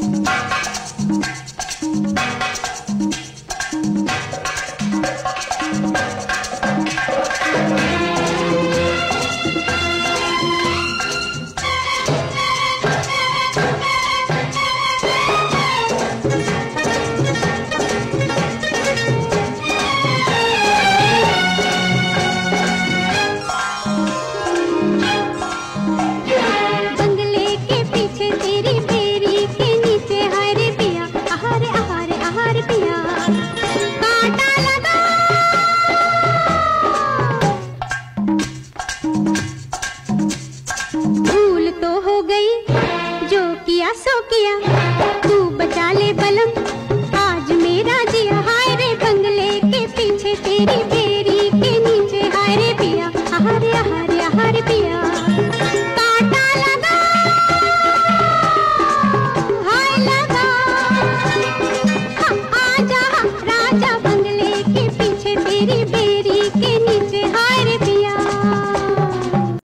Música किया। तू बचा ले बलम। आज मेरा जी हाय रे बंगले के पीछे तेरी